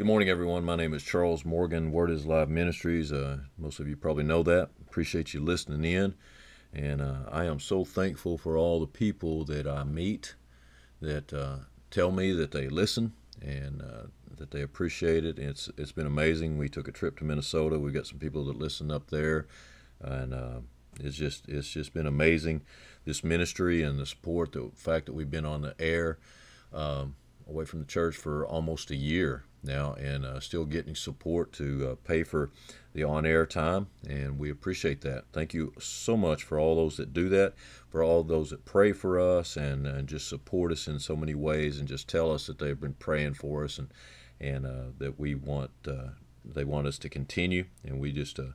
Good morning, everyone. My name is Charles Morgan, Word is Alive Ministries. Uh, most of you probably know that. Appreciate you listening in. And uh, I am so thankful for all the people that I meet that uh, tell me that they listen and uh, that they appreciate it. It's It's been amazing. We took a trip to Minnesota. We got some people that listen up there. And uh, it's just it's just been amazing, this ministry and the support, the fact that we've been on the air um, away from the church for almost a year now and uh, still getting support to uh, pay for the on air time. And we appreciate that. Thank you so much for all those that do that, for all those that pray for us and, and just support us in so many ways and just tell us that they've been praying for us and, and uh, that we want, uh, they want us to continue. And we just, uh,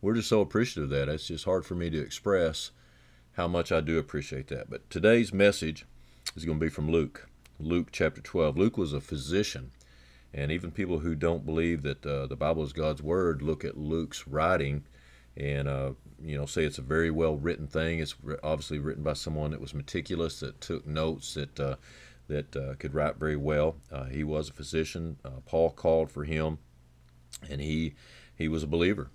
we're just so appreciative of that. It's just hard for me to express how much I do appreciate that. But today's message is going to be from Luke. Luke chapter 12. Luke was a physician and even people who don't believe that uh, the Bible is God's word look at Luke's writing and uh, you know say it's a very well written thing. It's obviously written by someone that was meticulous, that took notes, that uh, that uh, could write very well. Uh, he was a physician. Uh, Paul called for him, and he he was a believer.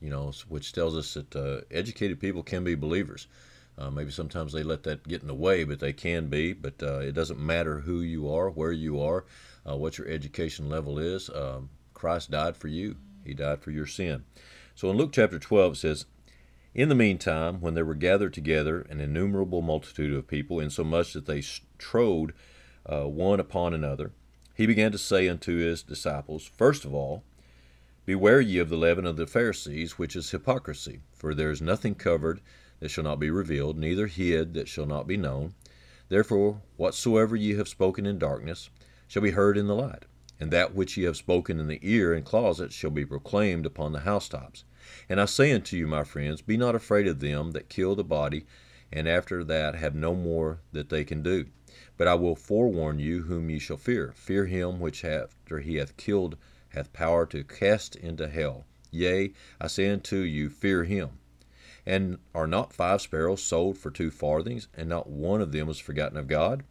you know, which tells us that educated people can be believers. Uh, maybe sometimes they let that get in the way, but they can be. But uh, it doesn't matter who you are, where you are, uh, what your education level is. Um, Christ died for you, He died for your sin. So in Luke chapter 12, it says, In the meantime, when there were gathered together an innumerable multitude of people, insomuch that they strode uh, one upon another, he began to say unto his disciples, First of all, Beware ye of the leaven of the Pharisees, which is hypocrisy. For there is nothing covered that shall not be revealed, neither hid that shall not be known. Therefore, whatsoever ye have spoken in darkness shall be heard in the light, and that which ye have spoken in the ear and closet shall be proclaimed upon the housetops. And I say unto you, my friends, be not afraid of them that kill the body, and after that have no more that they can do. But I will forewarn you whom ye shall fear. Fear him which after he hath killed hath power to cast into hell. Yea, I say unto you, fear him. And are not five sparrows sold for two farthings, and not one of them is forgotten of God?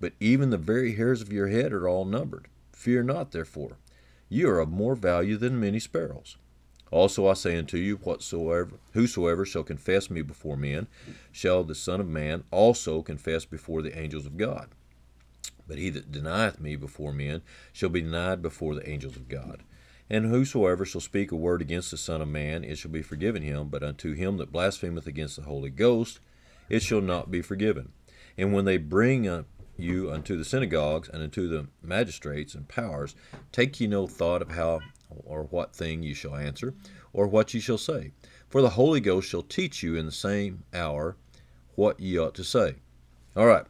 But even the very hairs of your head are all numbered. Fear not, therefore. Ye are of more value than many sparrows. Also I say unto you, whatsoever whosoever shall confess me before men, shall the Son of Man also confess before the angels of God. But he that denieth me before men shall be denied before the angels of God. And whosoever shall speak a word against the Son of Man, it shall be forgiven him, but unto him that blasphemeth against the Holy Ghost, it shall not be forgiven. And when they bring you unto the synagogues and unto the magistrates and powers, take ye no thought of how or what thing ye shall answer, or what ye shall say. For the Holy Ghost shall teach you in the same hour what ye ought to say. All right.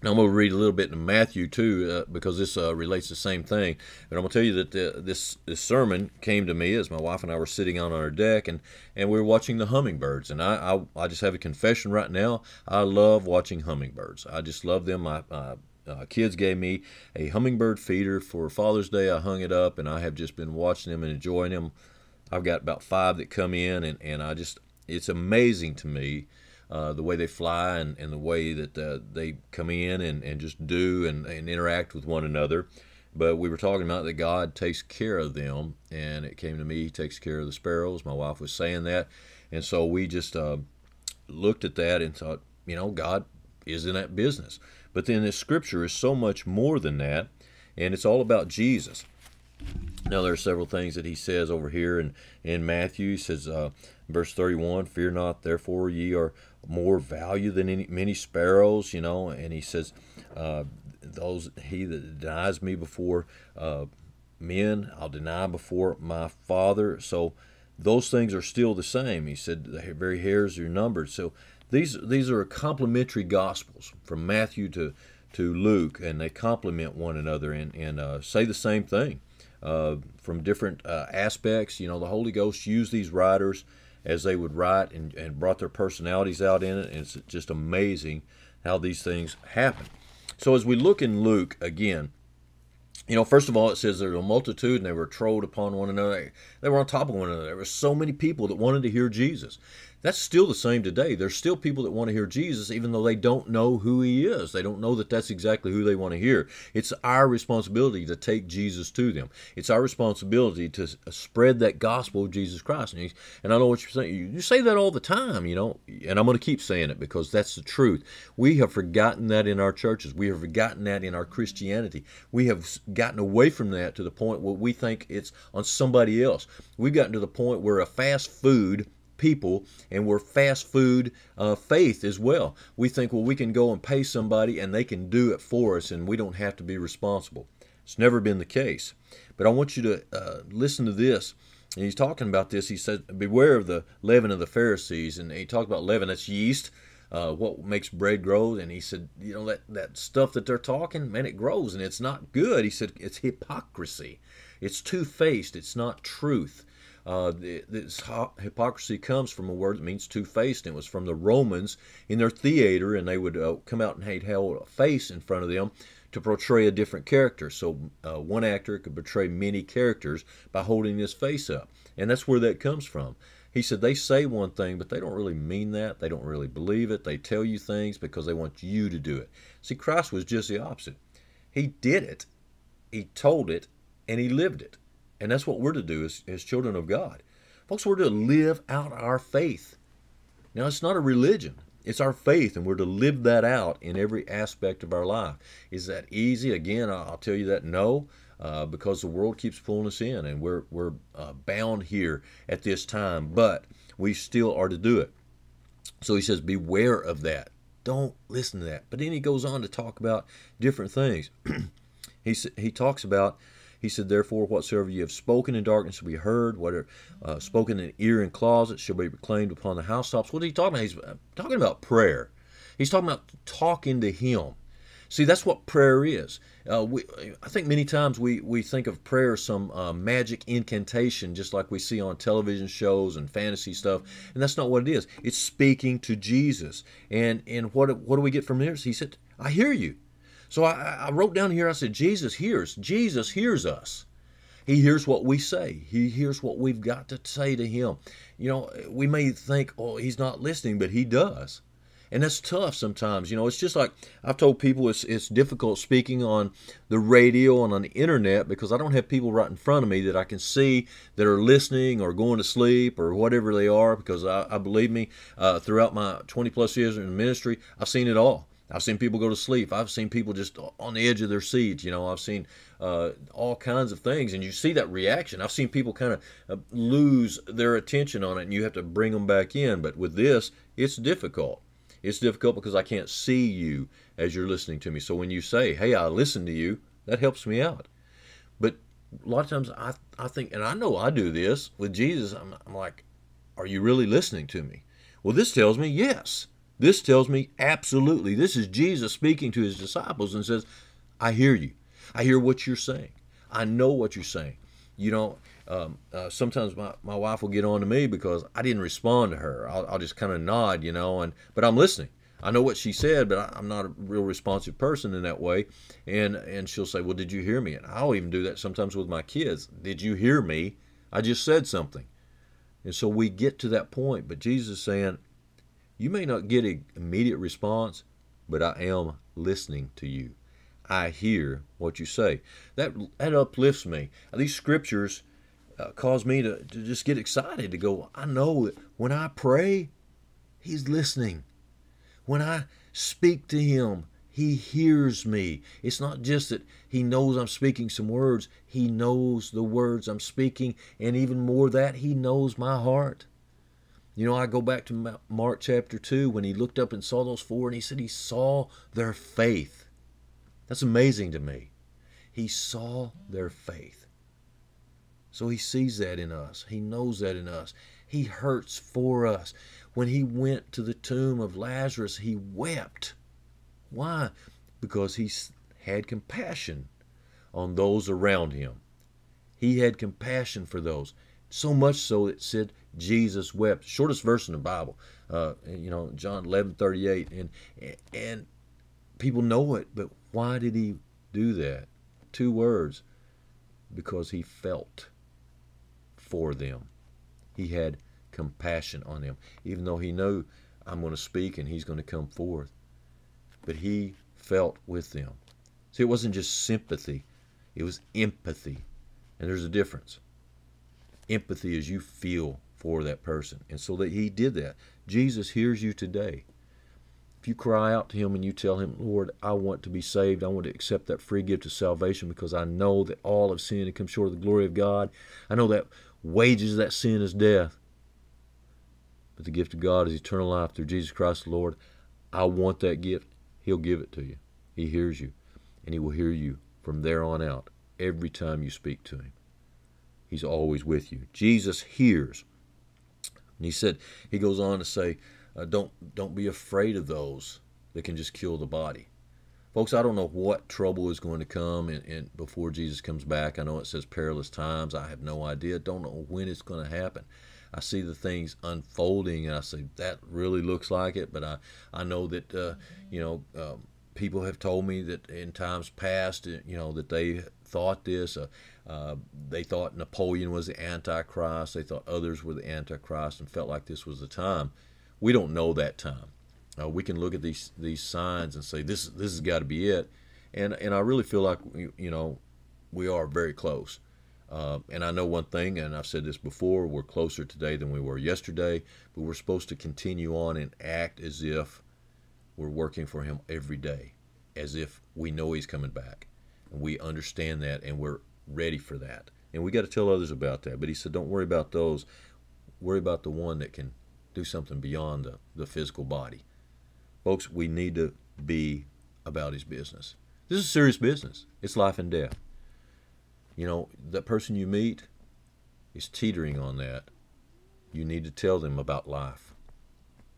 Now I'm going to read a little bit in Matthew too, uh, because this uh, relates the same thing. But I'm going to tell you that the, this this sermon came to me as my wife and I were sitting on our deck, and, and we were watching the hummingbirds. And I, I, I just have a confession right now. I love watching hummingbirds. I just love them. My uh, kids gave me a hummingbird feeder for Father's Day. I hung it up, and I have just been watching them and enjoying them. I've got about five that come in, and, and I just it's amazing to me uh, the way they fly and, and the way that uh, they come in and, and just do and, and interact with one another. But we were talking about that God takes care of them, and it came to me, He takes care of the sparrows. My wife was saying that. And so we just uh, looked at that and thought, you know, God is in that business. But then this scripture is so much more than that, and it's all about Jesus. Now, there are several things that he says over here in, in Matthew. He says, uh, verse 31, Fear not, therefore ye are more value than any, many sparrows, you know. And he says, uh, those he that denies me before uh, men, I'll deny before my Father. So those things are still the same. He said, the very hairs are numbered. So these these are complementary gospels from Matthew to to Luke, and they complement one another and and uh, say the same thing uh, from different uh, aspects. You know, the Holy Ghost used these writers as they would write and, and brought their personalities out in it. And it's just amazing how these things happen. So as we look in Luke again, you know, first of all, it says there was a multitude and they were trod upon one another. They were on top of one another. There were so many people that wanted to hear Jesus. That's still the same today. There's still people that want to hear Jesus even though they don't know who he is. They don't know that that's exactly who they want to hear. It's our responsibility to take Jesus to them. It's our responsibility to uh, spread that gospel of Jesus Christ. And, and I know what you're saying. You say that all the time, you know, and I'm going to keep saying it because that's the truth. We have forgotten that in our churches. We have forgotten that in our Christianity. We have gotten away from that to the point where we think it's on somebody else. We've gotten to the point where a fast food people and we're fast food uh, faith as well. We think, well, we can go and pay somebody and they can do it for us and we don't have to be responsible. It's never been the case. But I want you to uh, listen to this. And he's talking about this. He said, Beware of the leaven of the Pharisees. And he talked about leaven, that's yeast. Uh, what makes bread grow. And he said, you know, that, that stuff that they're talking, man, it grows and it's not good. He said, it's hypocrisy. It's two faced. It's not truth. Uh, this hypocrisy comes from a word that means two-faced, and it was from the Romans in their theater, and they would uh, come out and hate held a face in front of them to portray a different character. So uh, one actor could portray many characters by holding his face up, and that's where that comes from. He said they say one thing, but they don't really mean that. They don't really believe it. They tell you things because they want you to do it. See, Christ was just the opposite. He did it, he told it, and he lived it. And that's what we're to do as, as children of God. Folks, we're to live out our faith. Now, it's not a religion, it's our faith, and we're to live that out in every aspect of our life. Is that easy? Again, I'll tell you that no. Uh, because the world keeps pulling us in, and we're we're uh, bound here at this time. But we still are to do it. So he says, beware of that. Don't listen to that. But then he goes on to talk about different things. he he talks about he said, Therefore, whatsoever ye have spoken in darkness shall be heard, whatever uh, spoken in ear and closet shall be proclaimed upon the housetops. What are he talking about? He's uh, talking about prayer. He's talking about talking to Him. See, that's what prayer is. Uh, we, I think many times we, we think of prayer as some uh, magic incantation, just like we see on television shows and fantasy stuff, and that's not what it is. It's speaking to Jesus. And and what what do we get from this? He said, "I hear you." So I, I wrote down here, I said, Jesus hears. Jesus hears us. He hears what we say. He hears what we've got to say to him. You know, we may think, oh, he's not listening, but he does. And that's tough sometimes. You know, it's just like I've told people it's, it's difficult speaking on the radio and on the internet because I don't have people right in front of me that I can see that are listening or going to sleep or whatever they are because I, I believe me, uh, throughout my 20 plus years in ministry, I've seen it all. I've seen people go to sleep. I've seen people just on the edge of their seats. You know, I've seen uh, all kinds of things, and you see that reaction. I've seen people kind of uh, lose their attention on it, and you have to bring them back in. But with this, it's difficult. It's difficult because I can't see you as you're listening to me. So when you say, "Hey, I listen to you," that helps me out. But a lot of times, I I think, and I know I do this with Jesus. I'm, I'm like, "Are you really listening to me?" Well, this tells me yes. This tells me absolutely this is Jesus speaking to his disciples and says, I hear you. I hear what you're saying. I know what you're saying. You know, um, uh, sometimes my, my wife will get on to me because I didn't respond to her. I'll, I'll just kind of nod, you know, and but I'm listening. I know what she said, but I, am not a real responsive person in that way. And and she'll say, "Well, did you hear me?" And I'll even do that sometimes with my kids. Did you hear me? I just said something. And so we get to that point. But Jesus saying, you may not get an immediate response, but I am listening to you. I hear what you say. That that uplifts me. These scriptures uh, cause me to, to just get excited to go, I know that when I pray, He's listening. When I speak to Him, He hears me. It's not just that He knows I'm speaking some words, He knows the words I'm speaking, and even more that, He knows my heart. You know, I go back to Mark chapter 2 when he looked up and saw those four and he said he saw their faith. That's amazing to me. He saw their faith. So he sees that in us. He knows that in us. He hurts for us. When he went to the tomb of Lazarus, he wept. Why? Because he had compassion on those around him. He had compassion for those. So much so that it said Jesus wept. Shortest verse in the Bible. Uh, you know, John 11, 38. And, and people know it, but why did he do that? Two words. Because he felt for them. He had compassion on them, even though he knew I'm going to speak and he's going to come forth. But he felt with them. See, it wasn't just sympathy, it was empathy. And there's a difference. Empathy is you feel for that person. And so that he did that. Jesus hears you today. If you cry out to him and you tell him, Lord, I want to be saved, I want to accept that free gift of salvation because I know that all of sin and come short of the glory of God. I know that wages of that sin is death. But the gift of God is eternal life through Jesus Christ the Lord. I want that gift. He'll give it to you. He hears you. And he will hear you from there on out every time you speak to him. He's always with you. Jesus hears. And he said, he goes on to say, uh, don't don't be afraid of those that can just kill the body. Folks, I don't know what trouble is going to come in, in, before Jesus comes back. I know it says perilous times. I have no idea. Don't know when it's going to happen. I see the things unfolding, and I say that really looks like it. But I, I know that uh, you know um, people have told me that in times past, you know that they thought this. Uh, uh, they thought Napoleon was the Antichrist. They thought others were the Antichrist, and felt like this was the time. We don't know that time. Uh, we can look at these these signs and say this this has got to be it, and and I really feel like you know we are very close. Uh, and I know one thing, and I've said this before: we're closer today than we were yesterday. But we're supposed to continue on and act as if we're working for Him every day, as if we know He's coming back, and we understand that, and we're ready for that. And we got to tell others about that. But He said, don't worry about those. Worry about the one that can do something beyond the, the physical body. Folks, we need to be about his business. This is serious business. It's life and death. You know, that person you meet is teetering on that. You need to tell them about life.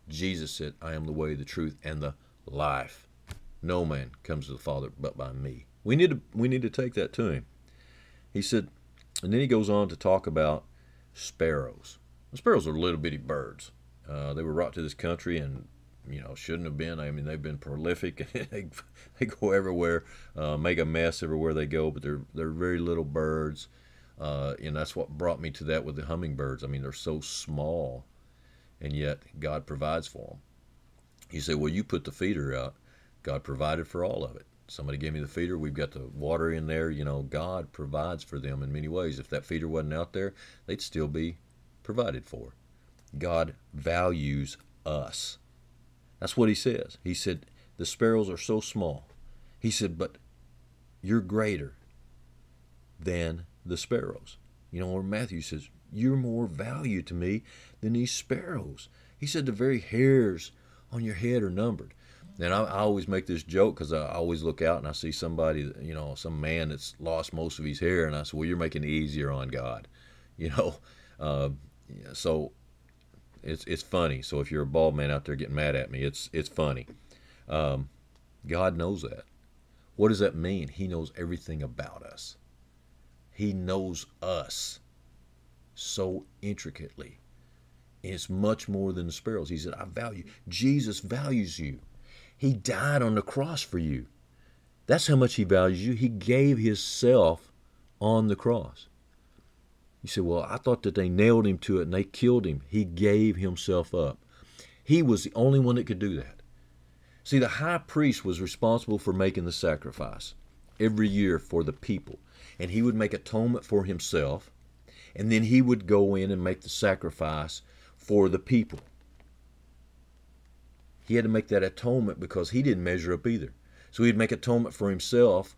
Jesus said, I am the way, the truth, and the life. No man comes to the Father but by me. We need to we need to take that to him. He said, and then he goes on to talk about sparrows. sparrows are little bitty birds. Uh, they were brought to this country and you know shouldn't have been. I mean, they've been prolific. they, they go everywhere, uh, make a mess everywhere they go. But they're they're very little birds, uh, and that's what brought me to that with the hummingbirds. I mean, they're so small, and yet God provides for them. You say, well, you put the feeder out. God provided for all of it. Somebody gave me the feeder. We've got the water in there. You know, God provides for them in many ways. If that feeder wasn't out there, they'd still be provided for. God values us. That's what he says. He said, The sparrows are so small. He said, But you're greater than the sparrows. You know, where Matthew says, You're more value to me than these sparrows. He said, The very hairs on your head are numbered. And I, I always make this joke because I always look out and I see somebody, you know, some man that's lost most of his hair, and I say, Well, you're making it easier on God. You know, uh, so it's it's funny. So if you're a bald man out there getting mad at me, it's it's funny. Um, God knows that. What does that mean? He knows everything about us. He knows us so intricately. And it's much more than the sparrows. He said, I value. Jesus values you. He died on the cross for you. That's how much he values you. He gave himself on the cross. You say, well, I thought that they nailed him to it and they killed him. He gave himself up. He was the only one that could do that. See, the high priest was responsible for making the sacrifice every year for the people. And he would make atonement for himself, and then he would go in and make the sacrifice for the people. He had to make that atonement because he didn't measure up either. So he'd make atonement for himself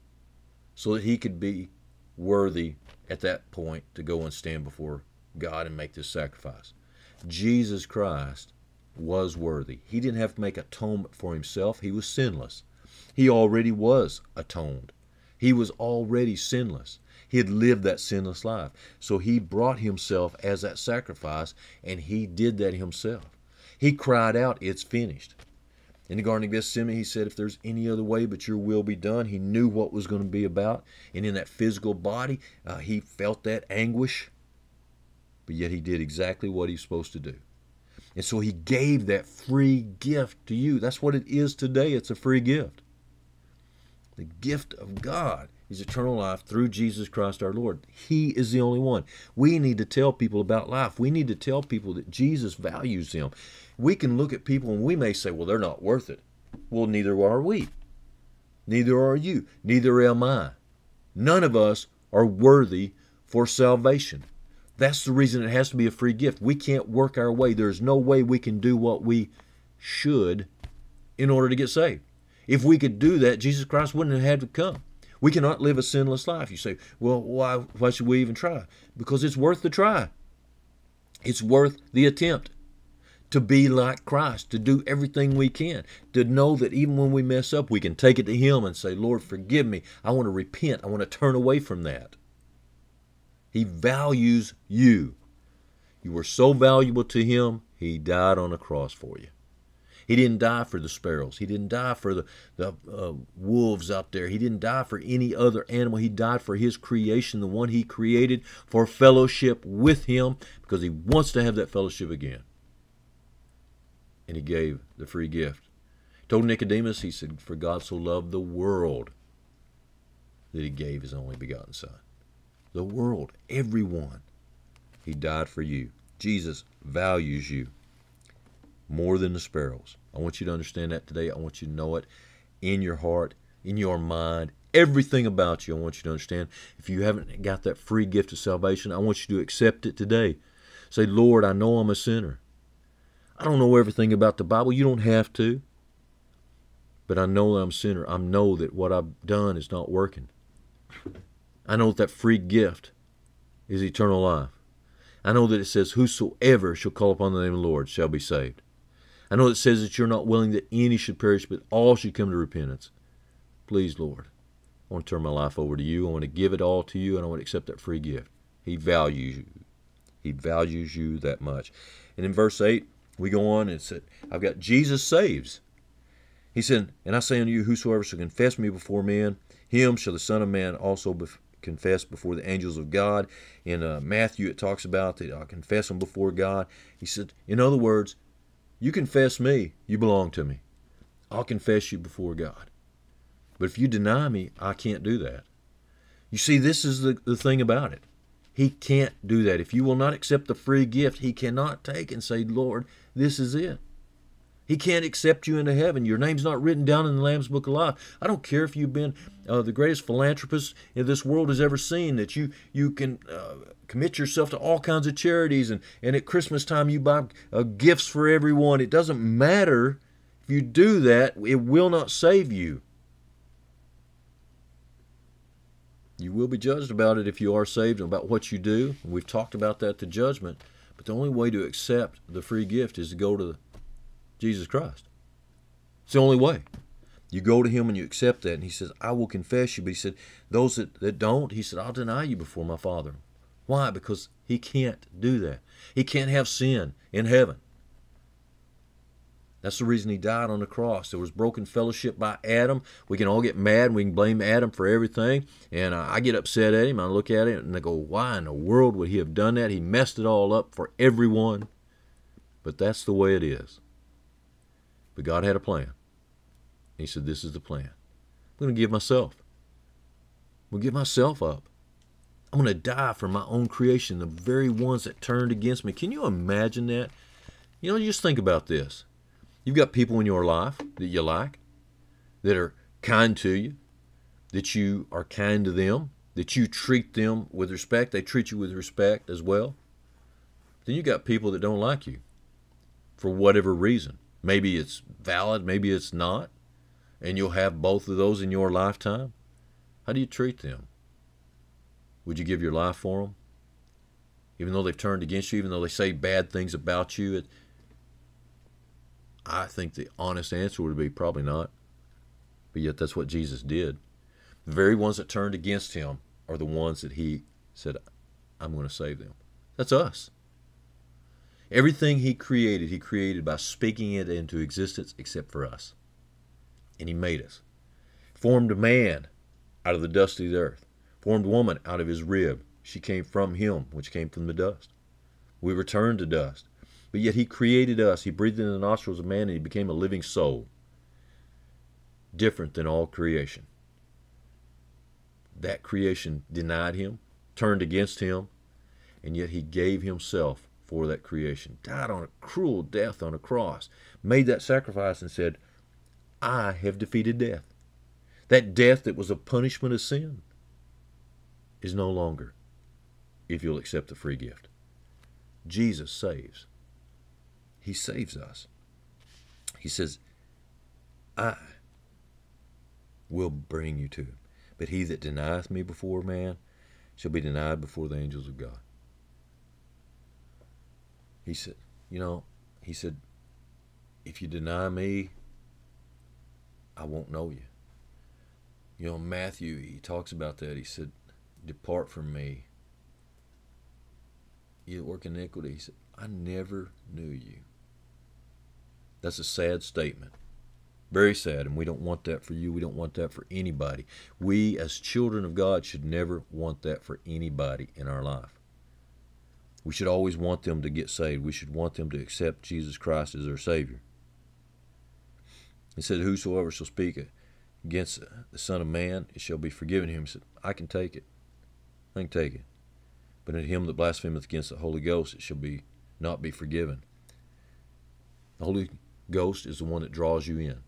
so that he could be worthy at that point to go and stand before God and make this sacrifice. Jesus Christ was worthy. He didn't have to make atonement for himself, he was sinless. He already was atoned. He was already sinless. He had lived that sinless life. So he brought himself as that sacrifice, and he did that himself. He cried out, It's finished. In the Garden of Gethsemane, he said, If there's any other way but your will be done, he knew what was going to be about. And in that physical body, uh, he felt that anguish, but yet he did exactly what he's supposed to do. And so he gave that free gift to you. That's what it is today. It's a free gift. The gift of God is eternal life through Jesus Christ our Lord. He is the only one. We need to tell people about life. We need to tell people that Jesus values them. We can look at people and we may say, well, they're not worth it. Well, neither are we. Neither are you. Neither am I. None of us are worthy for salvation. That's the reason it has to be a free gift. We can't work our way. There's no way we can do what we should in order to get saved. If we could do that, Jesus Christ wouldn't have had to come. We cannot live a sinless life. You say, well, why, why should we even try? Because it's worth the try. It's worth the attempt to be like Christ, to do everything we can, to know that even when we mess up, we can take it to Him and say, Lord, forgive me. I want to repent. I want to turn away from that. He values you. You were so valuable to Him, He died on a cross for you. He didn't die for the sparrows. He didn't die for the, the uh, wolves out there. He didn't die for any other animal. He died for his creation, the one he created for fellowship with him because he wants to have that fellowship again. And he gave the free gift. He told Nicodemus, he said, For God so loved the world that he gave his only begotten Son. The world, everyone. He died for you. Jesus values you more than the sparrows. I want you to understand that today. I want you to know it in your heart, in your mind, everything about you. I want you to understand. If you haven't got that free gift of salvation, I want you to accept it today. Say, Lord, I know I'm a sinner. I don't know everything about the Bible. You don't have to. But I know I'm a sinner. I know that what I've done is not working. I know that, that free gift is eternal life. I know that it says, Whosoever shall call upon the name of the Lord shall be saved. I know it says that you're not willing that any should perish, but all should come to repentance. Please, Lord, I want to turn my life over to you. I want to give it all to you, and I want to accept that free gift. He values you. He values you that much. And in verse 8, we go on and said, I've got Jesus saves. He said, And I say unto you, whosoever shall confess me before men, him shall the Son of Man also be- confess before the angels of God. In uh, Matthew, it talks about that I confess them before God. He said, in other words, you confess me, you belong to me. I'll confess you before God. But if you deny me, I can't do that. You see, this is the, the thing about it. He can't do that. If you will not accept the free gift, he cannot take and say, Lord, this is it. He can't accept you into heaven. Your name's not written down in the Lamb's Book of Life. I don't care if you've been uh, the greatest philanthropist in this world has ever seen, that you, you can uh, commit yourself to all kinds of charities, and, and at Christmas time you buy uh, gifts for everyone. It doesn't matter. If you do that, it will not save you. You will be judged about it if you are saved and about what you do. We've talked about that to judgment. But the only way to accept the free gift is to go to Jesus Christ. It's the only way. You go to him and you accept that, and he says, I will confess you. But he said, Those that, that don't, he said, I'll deny you before my Father. Why? Because he can't do that. He can't have sin in heaven. That's the reason he died on the cross. There was broken fellowship by Adam. We can all get mad and we can blame Adam for everything. And uh, I get upset at him. I look at him and I go, why in the world would he have done that? He messed it all up for everyone. But that's the way it is. But God had a plan. He said, This is the plan. I'm going to give myself. I'm going to give myself up. I'm going to die for my own creation, the very ones that turned against me. Can you imagine that? You know, just think about this. You've got people in your life that you like, that are kind to you, that you are kind to them, that you treat them with respect. They treat you with respect as well. Then you've got people that don't like you for whatever reason. Maybe it's valid, maybe it's not. And you'll have both of those in your lifetime. How do you treat them? Would you give your life for them? Even though they've turned against you, even though they say bad things about you, it, I think the honest answer would be probably not. But yet that's what Jesus did. The very ones that turned against him are the ones that he said, I'm going to save them. That's us. Everything he created, he created by speaking it into existence except for us. And he made us. Formed a man out of the dust of the earth. Formed woman out of his rib. She came from him, which came from the dust. We return to dust. But yet he created us. He breathed in the nostrils of man and he became a living soul. Different than all creation. that creation denied him, turned against him, and yet he gave himself for that creation, died on a cruel death on a cross, made that sacrifice, and said, I have defeated death. That death that was a punishment of sin is no longer if you'll accept the free gift. Jesus saves. He saves us. He says, I will bring you to him. But he that denieth me before man shall be denied before the angels of God. He said, you know, he said, if you deny me, I won't know you. You know, Matthew, he talks about that. He said, Depart from me. You work iniquity. He said, I never knew you. That's a sad statement. Very sad, and we don't want that for you. We don't want that for anybody. We, as children of God, should never want that for anybody in our life. We should always want them to get saved. We should want them to accept Jesus Christ as their Savior. He said, Whosoever shall speak against the Son of Man, it shall be forgiven him. He said, I can take it. I can take it. But in him that blasphemeth against the Holy Ghost, it shall be not be forgiven. The Holy Ghost is the one that draws you in.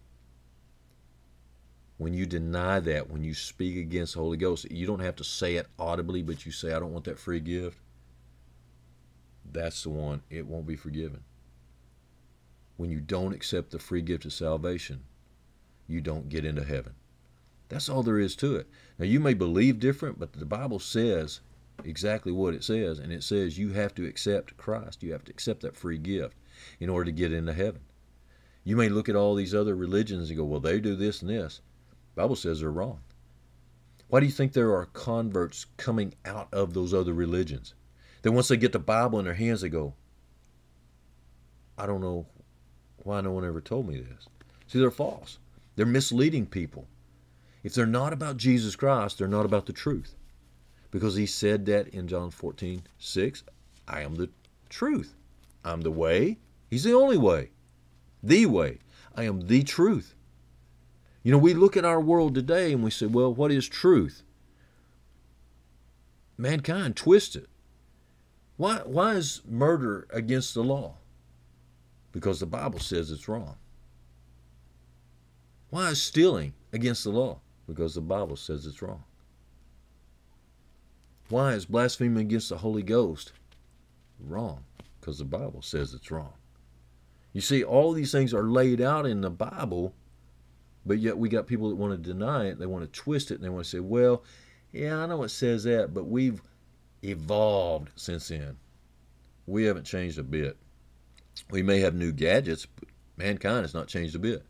When you deny that, when you speak against the Holy Ghost, you don't have to say it audibly, but you say, I don't want that free gift. That's the one. It won't be forgiven. When you don't accept the free gift of salvation, you don't get into heaven. That's all there is to it. Now, you may believe different, but the Bible says exactly what it says, and it says you have to accept Christ. You have to accept that free gift in order to get into heaven. You may look at all these other religions and go, well, they do this and this. The Bible says they're wrong. Why do you think there are converts coming out of those other religions? Then once they get the Bible in their hands, they go, I don't know why no one ever told me this. See, they're false. They're misleading people. If they're not about Jesus Christ, they're not about the truth. Because he said that in John 14, 6, I am the truth. I'm the way. He's the only way. The way. I am the truth. You know, we look at our world today and we say, well, what is truth? Mankind twisted. Why, why is murder against the law? Because the Bible says it's wrong. Why is stealing against the law? because the Bible says it's wrong. Why is blasphemy against the Holy Ghost wrong? Because the Bible says it's wrong. You see, all these things are laid out in the Bible, but yet we got people that want to deny it. They want to twist it and they want to say, well, yeah, I know it says that, but we've evolved since then. We haven't changed a bit. We may have new gadgets, but mankind has not changed a bit.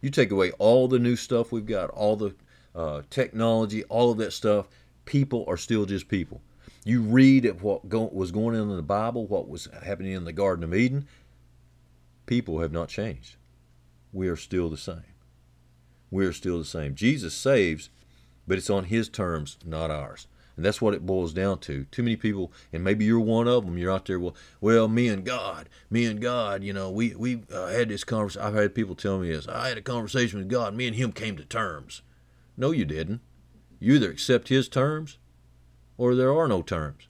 You take away all the new stuff we've got, all the uh, technology, all of that stuff, people are still just people. You read what go, was going on in the Bible, what was happening in the Garden of Eden, people have not changed. We are still the same. We are still the same. Jesus saves, but it's on his terms, not ours. And that's what it boils down to. Too many people, and maybe you're one of them. You're out there, well, well, me and God, me and God. You know, we we uh, had this conversation. I've had people tell me this. I had a conversation with God. Me and Him came to terms. No, you didn't. You either accept his terms or there are no terms.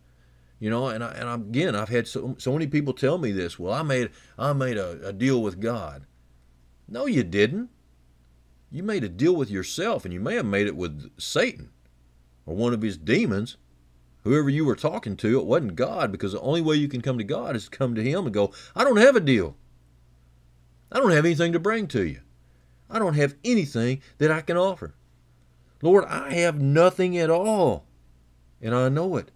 You know, and I, and again, I've had so, so many people tell me this. Well, I made I made a, a deal with God. No, you didn't. You made a deal with yourself, and you may have made it with Satan or one of his demons. Whoever you were talking to, it wasn't God, because the only way you can come to God is to come to Him and go, I don't have a deal. I don't have anything to bring to you. I don't have anything that I can offer. Lord, I have nothing at all. And I know it.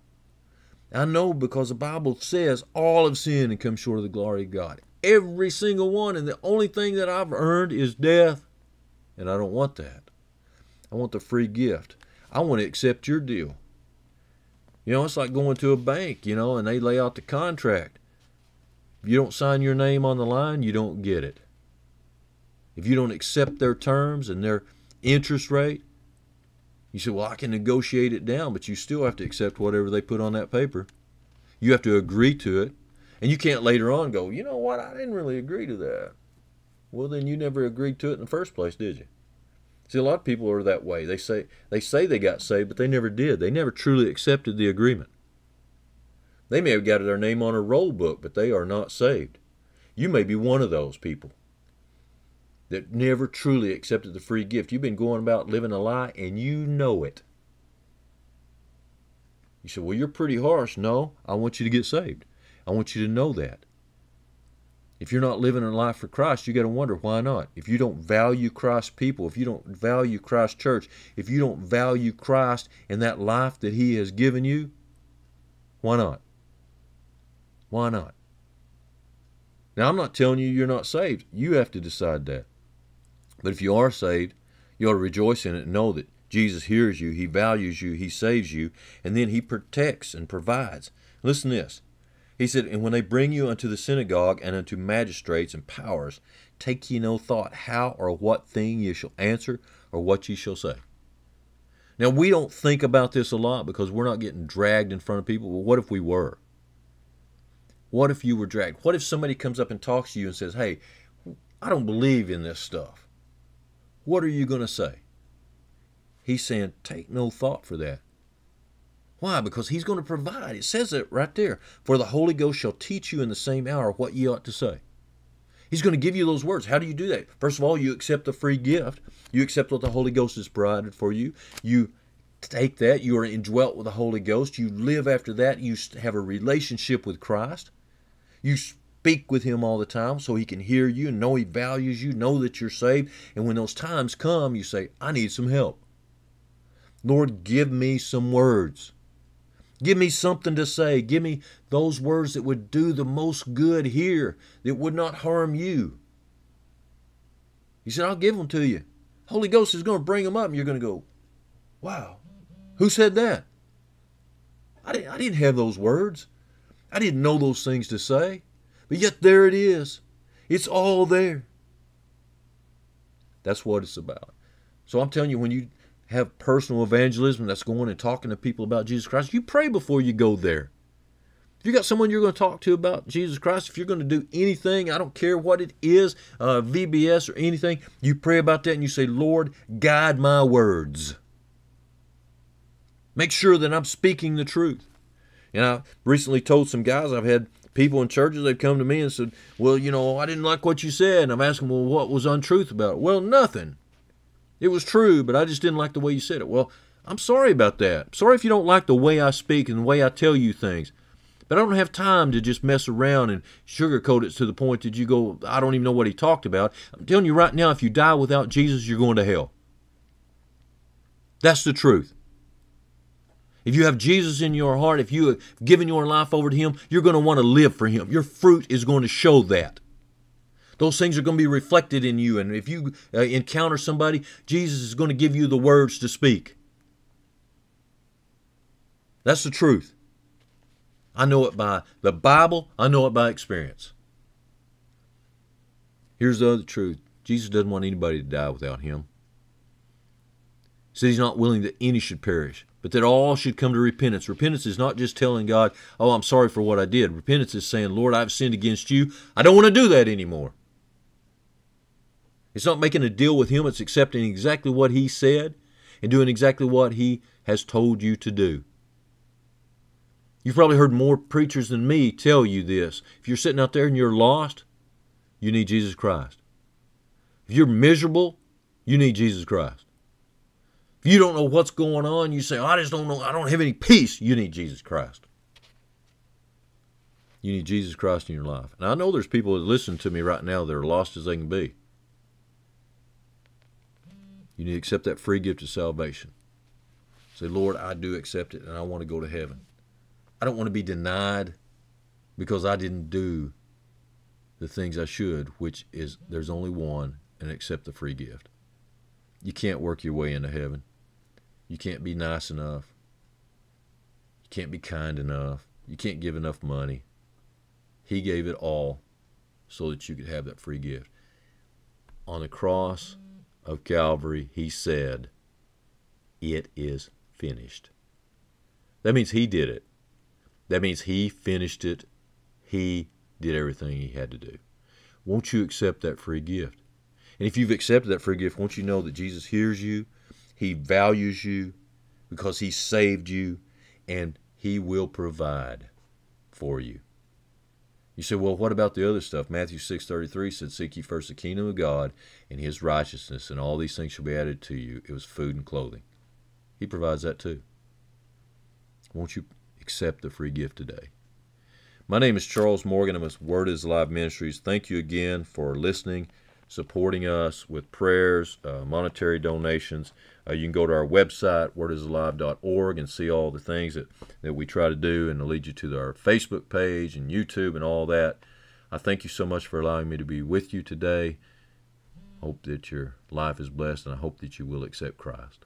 I know because the Bible says all have sinned and come short of the glory of God. Every single one. And the only thing that I've earned is death. And I don't want that. I want the free gift. I want to accept your deal. You know, it's like going to a bank, you know, and they lay out the contract. If you don't sign your name on the line, you don't get it. If you don't accept their terms and their interest rate, you say, well, I can negotiate it down, but you still have to accept whatever they put on that paper. You have to agree to it. And you can't later on go, you know what, I didn't really agree to that. Well, then you never agreed to it in the first place, did you? See, a lot of people are that way. They say they say they got saved, but they never did. They never truly accepted the agreement. They may have got their name on a roll book, but they are not saved. You may be one of those people that never truly accepted the free gift. You've been going about living a lie and you know it. You say, Well, you're pretty harsh. No, I want you to get saved. I want you to know that. If you're not living a life for Christ, you got to wonder why not. If you don't value Christ's people, if you don't value Christ's church, if you don't value Christ and that life that He has given you, why not? Why not? Now, I'm not telling you you're not saved. You have to decide that. But if you are saved, you ought to rejoice in it and know that Jesus hears you, He values you, He saves you, and then He protects and provides. Listen to this. He said, And when they bring you unto the synagogue and unto magistrates and powers, take ye no thought how or what thing ye shall answer or what ye shall say. Now, we don't think about this a lot because we're not getting dragged in front of people, but what if we were? What if you were dragged? What if somebody comes up and talks to you and says, Hey, I don't believe in this stuff? What are you going to say? He's saying, take no thought for that. Why? Because he's going to provide. It says it right there. For the Holy Ghost shall teach you in the same hour what ye ought to say. He's going to give you those words. How do you do that? First of all, you accept the free gift. You accept what the Holy Ghost has provided for you. You take that. You are indwelt with the Holy Ghost. You live after that. You have a relationship with Christ. You speak with him all the time so he can hear you and know he values you, know that you're saved. And when those times come, you say, I need some help. Lord, give me some words. Give me something to say. Give me those words that would do the most good here, that would not harm you. He said, I'll give them to you. Holy Ghost is going to bring them up, and you're going to go, Wow, who said that? I didn't, I didn't have those words. I didn't know those things to say. But yet there it is. It's all there. That's what it's about. So I'm telling you, when you have personal evangelism that's going and talking to people about Jesus Christ, you pray before you go there. If you got someone you're going to talk to about Jesus Christ, if you're going to do anything, I don't care what it is, uh, VBS or anything, you pray about that and you say, Lord, guide my words. Make sure that I'm speaking the truth. And I recently told some guys I've had people in churches, they've come to me and said, Well, you know, I didn't like what you said. And I'm asking, Well, what was untruth about it? Well, nothing. It was true, but I just didn't like the way you said it. Well, I'm sorry about that. Sorry if you don't like the way I speak and the way I tell you things. But I don't have time to just mess around and sugarcoat it to the point that you go, I don't even know what he talked about. I'm telling you right now, if you die without Jesus, you're going to hell. That's the truth. If you have Jesus in your heart, if you have given your life over to Him, you're going to want to live for Him. Your fruit is going to show that. Those things are going to be reflected in you. And if you uh, encounter somebody, Jesus is going to give you the words to speak. That's the truth. I know it by the Bible, I know it by experience. Here's the other truth Jesus doesn't want anybody to die without Him. He says He's not willing that any should perish, but that all should come to repentance. Repentance is not just telling God, oh, I'm sorry for what I did. Repentance is saying, Lord, I've sinned against you. I don't want to do that anymore. It's not making a deal with Him, it's accepting exactly what He said and doing exactly what He has told you to do. You've probably heard more preachers than me tell you this. If you're sitting out there and you're lost, you need Jesus Christ. If you're miserable, you need Jesus Christ. If you don't know what's going on, you say, oh, I just don't know, I don't have any peace, you need Jesus Christ. You need Jesus Christ in your life. And I know there's people that listen to me right now that are lost as they can be. You need to accept that free gift of salvation. Say, Lord, I do accept it and I want to go to heaven. I don't want to be denied because I didn't do the things I should, which is there's only one, and accept the free gift. You can't work your way into heaven. You can't be nice enough. You can't be kind enough. You can't give enough money. He gave it all so that you could have that free gift. On the cross of Calvary, he said, It is finished. That means he did it. That means he finished it. He did everything he had to do. Won't you accept that free gift? And if you've accepted that free gift, won't you know that Jesus hears you, He values you because He saved you, and He will provide for you. You say, well, what about the other stuff? Matthew 6.33 said, Seek ye first the kingdom of God and his righteousness, and all these things shall be added to you. It was food and clothing. He provides that too. Won't you accept the free gift today? My name is Charles Morgan. I'm with Word is Alive Ministries. Thank you again for listening, supporting us with prayers, uh, monetary donations. Uh, you can go to our website, wordisalive.org, and see all the things that, that we try to do, and lead you to our Facebook page and YouTube and all that. I thank you so much for allowing me to be with you today. Hope that your life is blessed, and I hope that you will accept Christ.